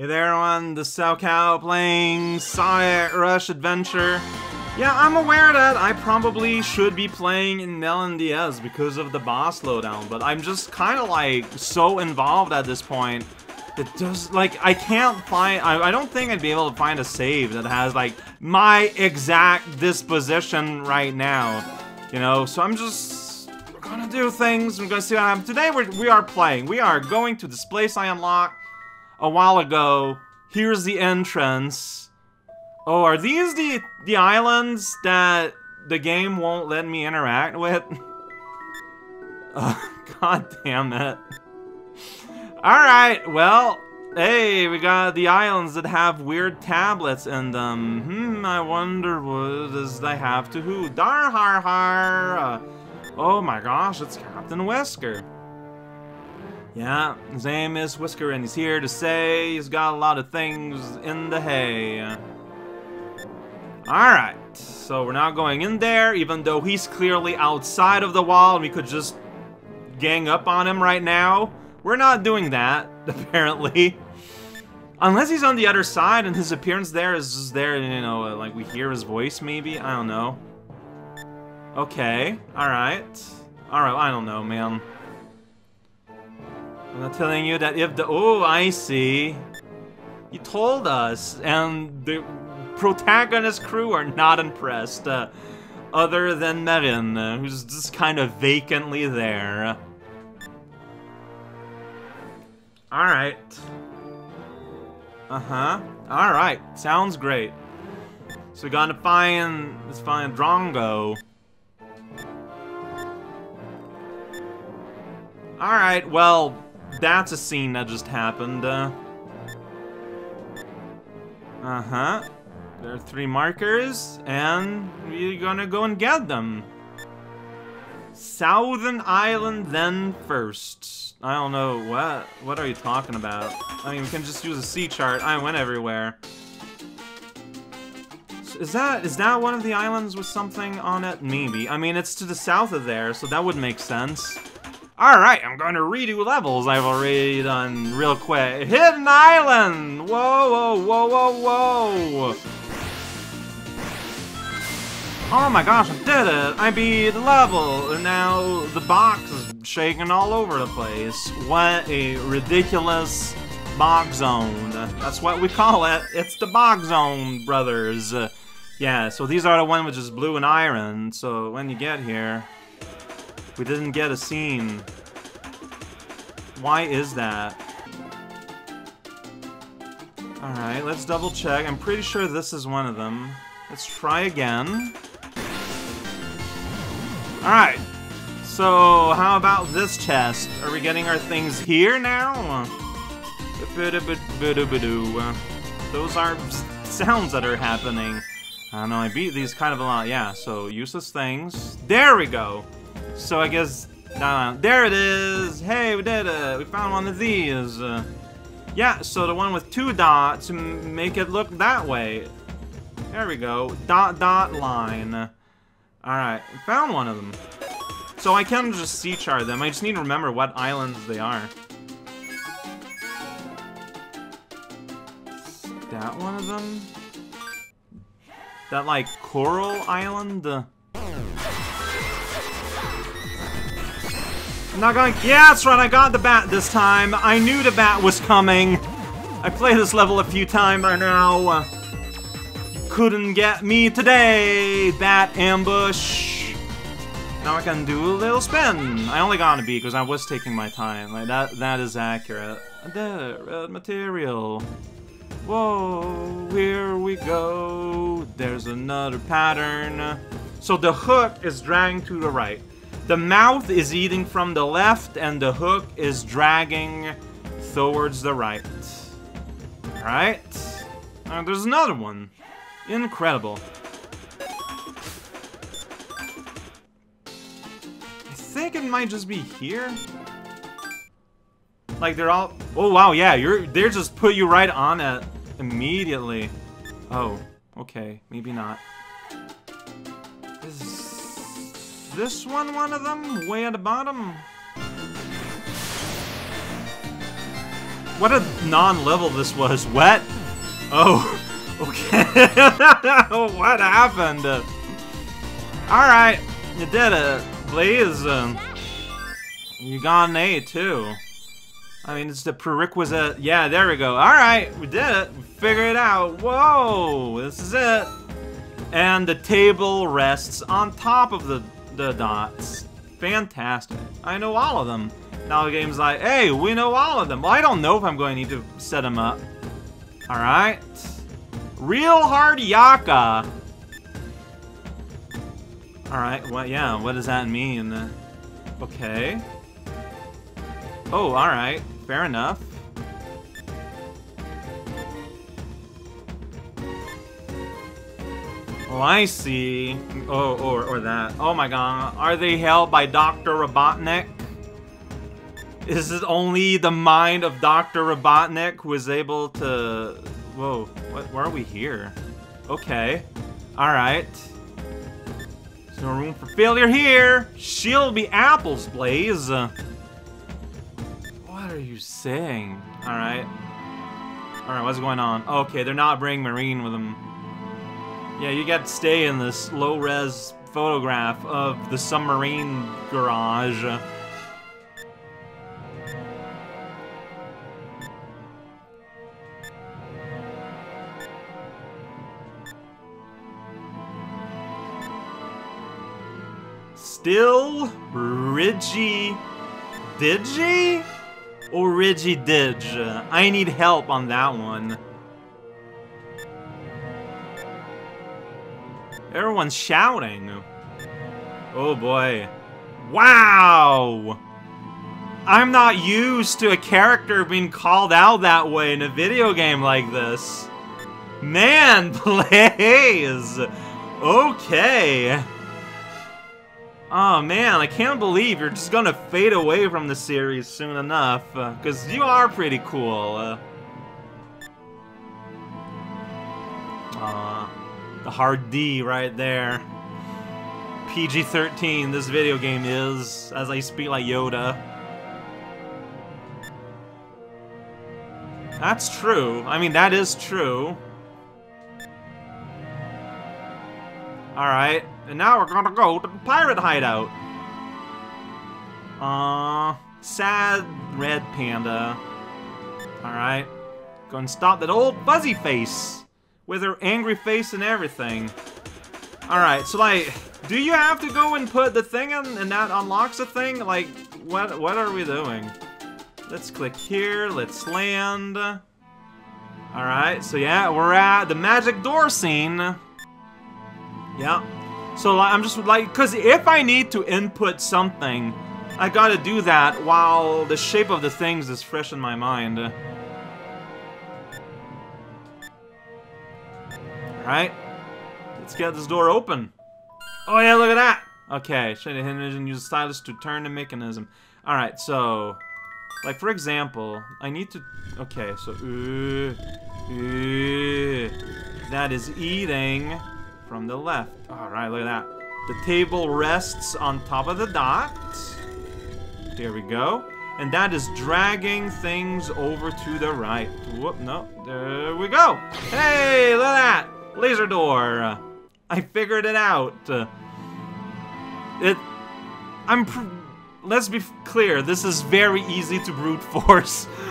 Hey there on the SoCal playing Sonic Rush Adventure. Yeah, I'm aware that I probably should be playing in DS because of the boss slowdown, but I'm just kind of like so involved at this point. It does, like, I can't find, I, I don't think I'd be able to find a save that has, like, my exact disposition right now. You know, so I'm just gonna do things, I'm gonna see what happens. Today we're, we are playing, we are going to this place I unlocked a while ago. Here's the entrance. Oh, are these the the islands that the game won't let me interact with? Oh, god damn it. Alright, well, hey, we got the islands that have weird tablets in them. Hmm, I wonder what does they have to who? Dar har har! Uh, oh my gosh, it's Captain Whisker. Yeah, his name is Whisker and he's here to say he's got a lot of things in the hay. Alright, so we're not going in there, even though he's clearly outside of the wall and we could just gang up on him right now. We're not doing that, apparently. Unless he's on the other side and his appearance there is just there, you know, like we hear his voice maybe? I don't know. Okay, alright. Alright, I don't know, man. I'm not telling you that if the- oh, I see. You told us, and the protagonist crew are not impressed. Uh, other than Marine, uh, who's just kind of vacantly there. Alright. Uh-huh. Alright. Sounds great. So we gotta find... Let's find Drongo. Alright, well, that's a scene that just happened. Uh huh. There are three markers, and we're gonna go and get them. Southern Island, then first. I don't know, what? What are you talking about? I mean, we can just use a sea chart. I went everywhere. Is that, is that one of the islands with something on it? Maybe. I mean, it's to the south of there, so that would make sense. Alright, I'm going to redo levels I've already done real quick. Hidden Island! Whoa, whoa, whoa, whoa, whoa! Oh my gosh, I did it! I beat the level, and now the box is shaking all over the place. What a ridiculous box zone. That's what we call it. It's the box zone, brothers. Yeah, so these are the one which is blue and iron, so when you get here, we didn't get a scene. Why is that? Alright, let's double check. I'm pretty sure this is one of them. Let's try again. Alright. So, how about this chest? Are we getting our things here now? Those are sounds that are happening. I don't know, I beat these kind of a lot. Yeah, so useless things. There we go. So I guess, there it is. Hey, we did it. We found one of these. Uh, yeah, so the one with two dots, make it look that way. There we go. Dot, dot, line. Alright, found one of them. So I can just sea-chart them. I just need to remember what islands they are. That one of them? That, like, coral island? Not going- Yeah, that's right, I got the bat this time. I knew the bat was coming. I played this level a few times by now. Couldn't get me today, bat ambush. Now I can do a little spin. I only got a B because I was taking my time. Like that, that is accurate. There, red material. Whoa, here we go. There's another pattern. So the hook is dragging to the right. The mouth is eating from the left, and the hook is dragging towards the right. Right? Uh, there's another one. Incredible. I think it might just be here. Like they're all. Oh wow, yeah, you're. They're just put you right on it immediately. Oh, okay, maybe not. This one one of them? Way at the bottom? What a non-level this was. Wet? Oh, okay. what happened? Alright, you did it. Please. You got an A, too. I mean, it's the prerequisite. Yeah, there we go. Alright, we did it. We figured it out. Whoa, this is it. And the table rests on top of the, the dots. Fantastic. I know all of them. Now the game's like, hey, we know all of them. Well, I don't know if I'm going to need to set them up. Alright. Real hard Yaka. Alright, well, yeah, what does that mean? Okay. Oh, alright. Fair enough. I see. Oh, or, or that. Oh my god. Are they held by Dr. Robotnik? Is it only the mind of Dr. Robotnik who is able to... Whoa, what, why are we here? Okay. Alright. There's no room for failure here! She'll be apples, Blaze! What are you saying? Alright. Alright, what's going on? Okay, they're not bringing Marine with them. Yeah, you got to stay in this low-res photograph of the submarine garage. Still Ridgy Digi? Or Ridgy Dig? I need help on that one. Everyone's shouting. Oh boy. Wow! I'm not used to a character being called out that way in a video game like this. Man, please! Okay. Oh man, I can't believe you're just gonna fade away from the series soon enough, because uh, you are pretty cool. Uh, the hard D right there. PG-13, this video game is, as I speak like Yoda. That's true. I mean, that is true. Alright, and now we're gonna go to the pirate hideout. Uh, sad red panda. Alright. Go and stop that old fuzzy face. With her angry face and everything. Alright, so like, do you have to go and put the thing in and that unlocks a thing? Like, what what are we doing? Let's click here, let's land. Alright, so yeah, we're at the magic door scene. Yeah. So I'm just like, because if I need to input something, I gotta do that while the shape of the things is fresh in my mind. Alright. Let's get this door open. Oh yeah, look at that! Okay, shade the hinge and use a stylus to turn the mechanism. Alright, so... Like, for example, I need to... Okay, so... Uh, uh, that is eating from the left. Alright, look at that. The table rests on top of the dot. Here we go. And that is dragging things over to the right. Whoop, no. There we go. Hey, look at that. Laser door. Uh, I figured it out. Uh, it... I'm... Let's be clear, this is very easy to brute force.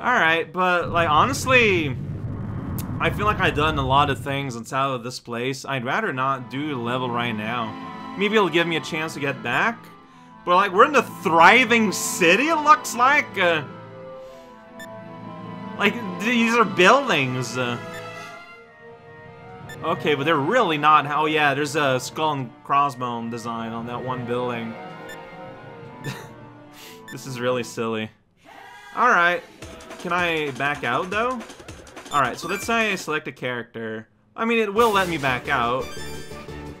Alright, but, like, honestly, I feel like I've done a lot of things inside of this place. I'd rather not do the level right now. Maybe it'll give me a chance to get back. But, like, we're in the thriving city, it looks like. Uh, like, these are buildings. Okay, but they're really not. Oh, yeah, there's a skull and crossbone design on that one building. this is really silly. Alright. Can I back out, though? Alright, so let's say I select a character. I mean, it will let me back out.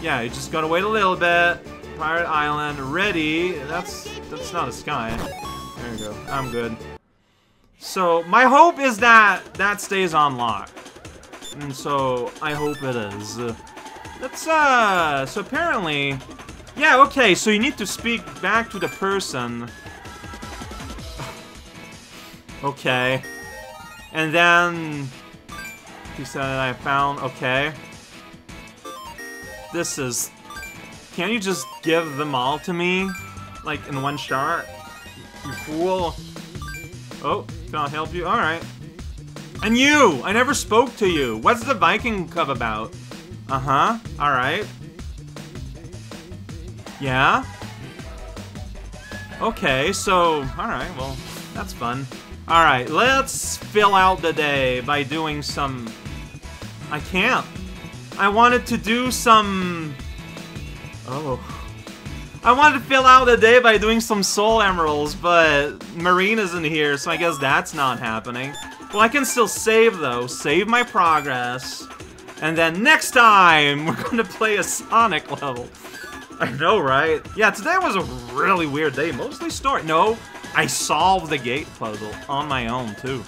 Yeah, you just gotta wait a little bit. Pirate Island, ready. That's that's not a sky. There you go. I'm good. So, my hope is that that stays unlocked. And so, I hope it is. Let's, uh... So apparently, Yeah, okay, so you need to speak back to the person. okay. And then... He said I found... Okay. This is... Can you just give them all to me? Like, in one shot? You fool. Oh, can I help you? Alright. And you! I never spoke to you! What's the Viking Cub about? Uh-huh. Alright. Yeah? Okay, so... Alright, well, that's fun. Alright, let's fill out the day by doing some... I can't. I wanted to do some... Oh... I wanted to fill out the day by doing some sol emeralds, but Marine isn't here, so I guess that's not happening. Well, I can still save, though. Save my progress. And then next time, we're gonna play a Sonic level. I know, right? Yeah, today was a really weird day. Mostly story. No, I solved the gate puzzle on my own, too.